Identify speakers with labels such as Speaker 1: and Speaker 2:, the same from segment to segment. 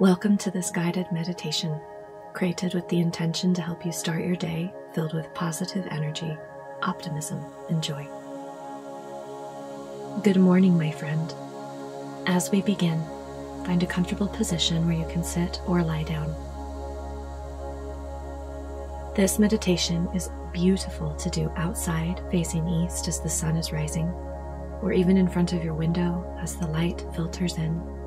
Speaker 1: Welcome to this guided meditation, created with the intention to help you start your day filled with positive energy, optimism, and joy. Good morning, my friend. As we begin, find a comfortable position where you can sit or lie down. This meditation is beautiful to do outside facing east as the sun is rising, or even in front of your window as the light filters in.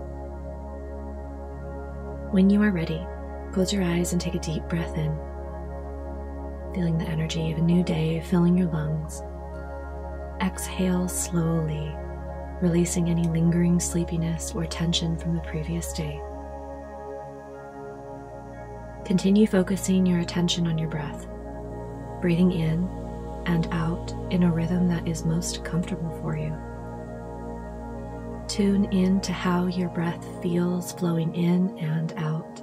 Speaker 1: When you are ready, close your eyes and take a deep breath in, feeling the energy of a new day filling your lungs. Exhale slowly, releasing any lingering sleepiness or tension from the previous day. Continue focusing your attention on your breath, breathing in and out in a rhythm that is most comfortable for you. Tune in to how your breath feels flowing in and out.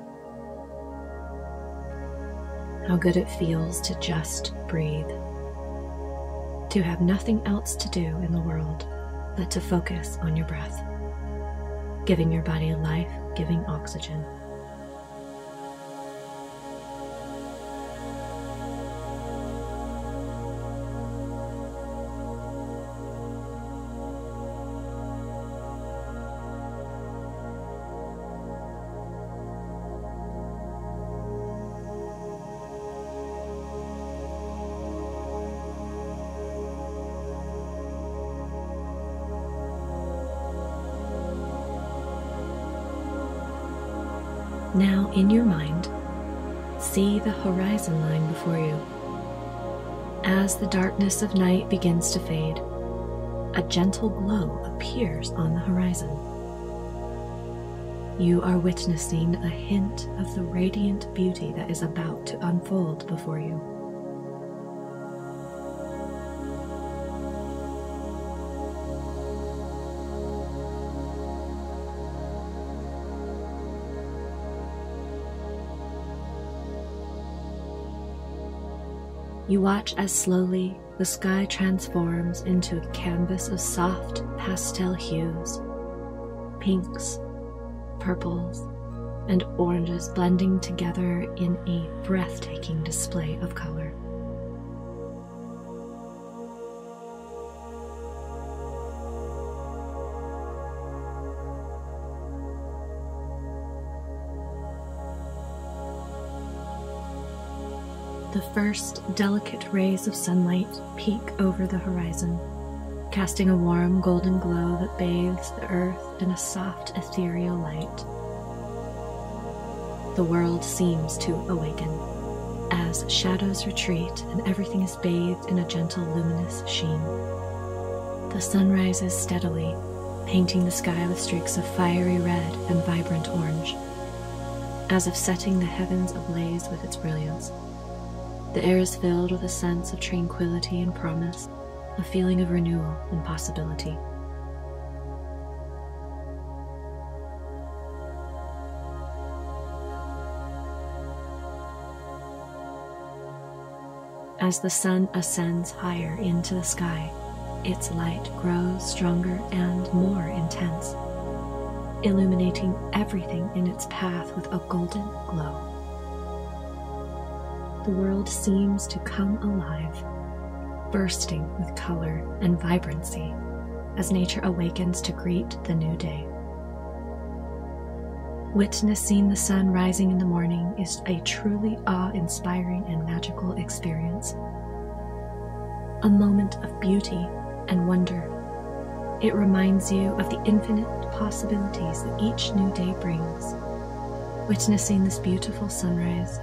Speaker 1: How good it feels to just breathe. To have nothing else to do in the world but to focus on your breath, giving your body life giving oxygen. Now, in your mind, see the horizon line before you. As the darkness of night begins to fade, a gentle glow appears on the horizon. You are witnessing a hint of the radiant beauty that is about to unfold before you. You watch as slowly the sky transforms into a canvas of soft pastel hues, pinks, purples, and oranges blending together in a breathtaking display of color. The first delicate rays of sunlight peek over the horizon, casting a warm golden glow that bathes the earth in a soft ethereal light. The world seems to awaken as shadows retreat and everything is bathed in a gentle luminous sheen. The sun rises steadily, painting the sky with streaks of fiery red and vibrant orange, as if setting the heavens ablaze with its brilliance. The air is filled with a sense of tranquility and promise, a feeling of renewal and possibility. As the sun ascends higher into the sky, its light grows stronger and more intense, illuminating everything in its path with a golden glow the world seems to come alive, bursting with color and vibrancy as nature awakens to greet the new day. Witnessing the sun rising in the morning is a truly awe inspiring and magical experience. A moment of beauty and wonder. It reminds you of the infinite possibilities that each new day brings. Witnessing this beautiful sunrise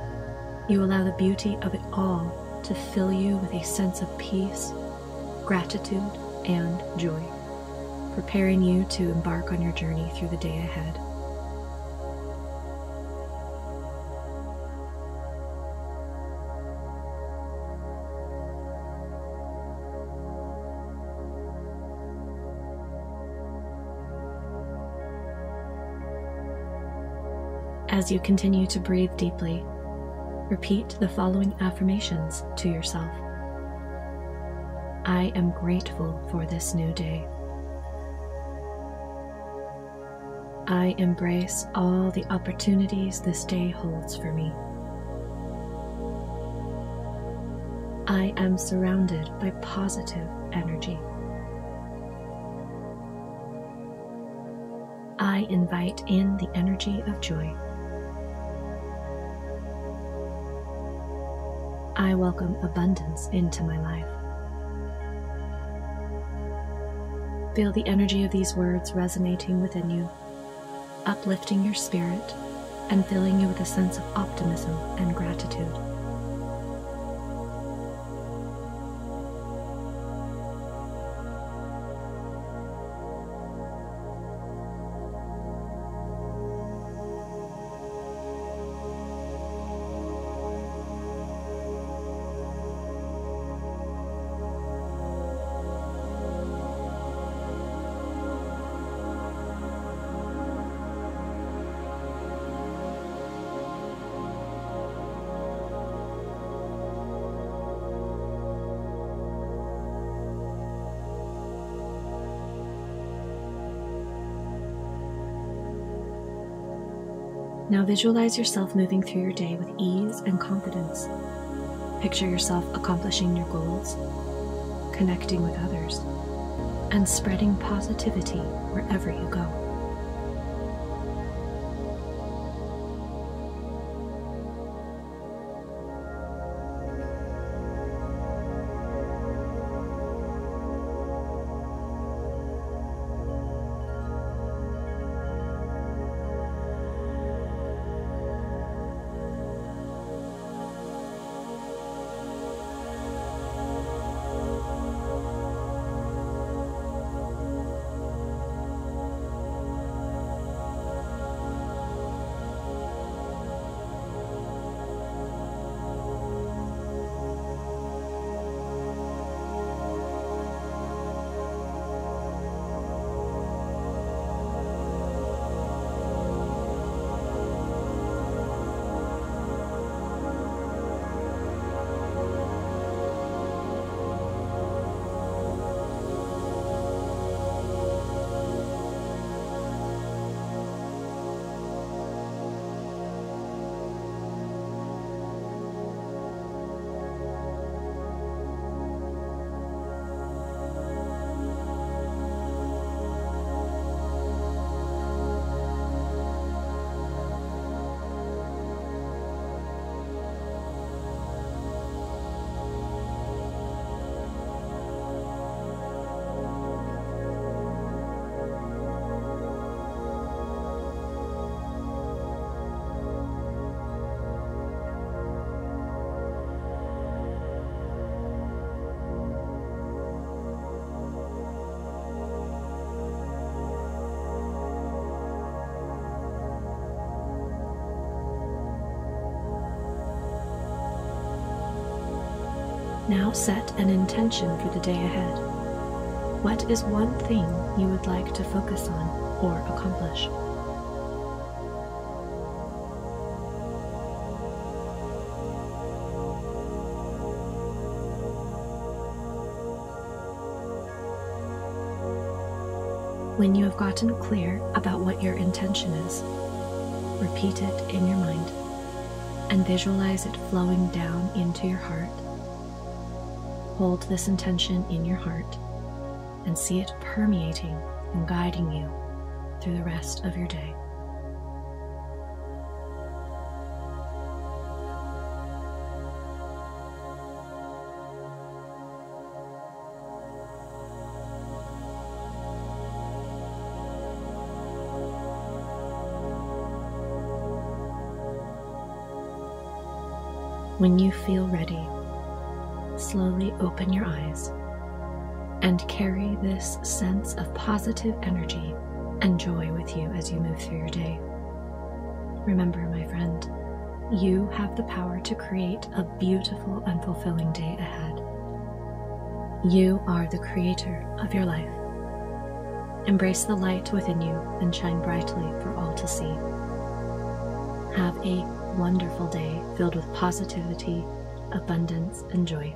Speaker 1: you allow the beauty of it all to fill you with a sense of peace, gratitude, and joy, preparing you to embark on your journey through the day ahead. As you continue to breathe deeply, Repeat the following affirmations to yourself I am grateful for this new day. I embrace all the opportunities this day holds for me. I am surrounded by positive energy. I invite in the energy of joy. I welcome abundance into my life. Feel the energy of these words resonating within you, uplifting your spirit, and filling you with a sense of optimism and gratitude. Now visualize yourself moving through your day with ease and confidence. Picture yourself accomplishing your goals, connecting with others, and spreading positivity wherever you go. Now set an intention for the day ahead. What is one thing you would like to focus on or accomplish? When you have gotten clear about what your intention is, repeat it in your mind and visualize it flowing down into your heart Hold this intention in your heart and see it permeating and guiding you through the rest of your day. When you feel ready, slowly open your eyes and carry this sense of positive energy and joy with you as you move through your day. Remember, my friend, you have the power to create a beautiful and fulfilling day ahead. You are the creator of your life. Embrace the light within you and shine brightly for all to see. Have a wonderful day filled with positivity, abundance, and joy